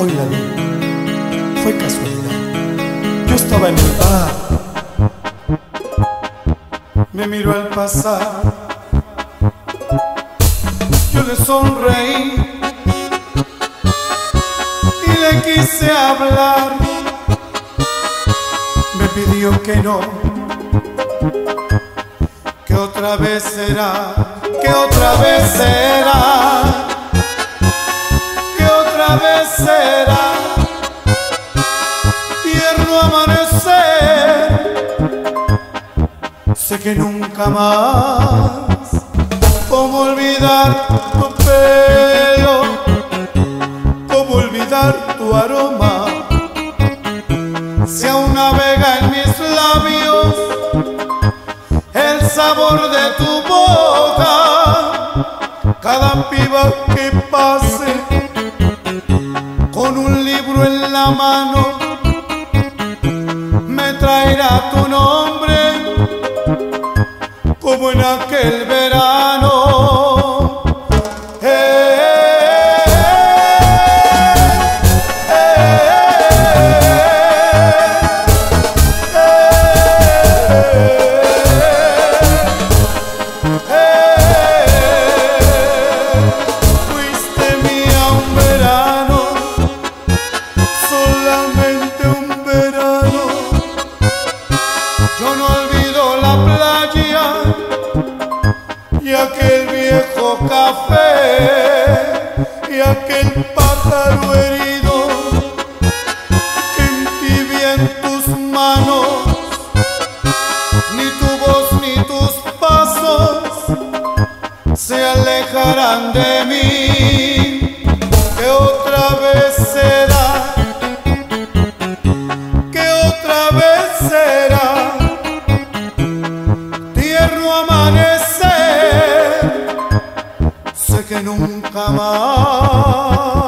Hoy la vi, fue casualidad. Yo estaba en el bar, me miró al pasar. Yo le sonreí y le quise hablar. Me pidió que no, que otra vez será, que otra vez será será tierno amanecer. Sé que nunca más, cómo olvidar tu pelo, cómo olvidar tu aroma. Si aún navega en mis labios el sabor de tu boca, cada piba que pase mano me traerá tu nombre como en aquel verano. Se alejarán de mí que otra vez será que otra vez será tierno amanecer que nunca más.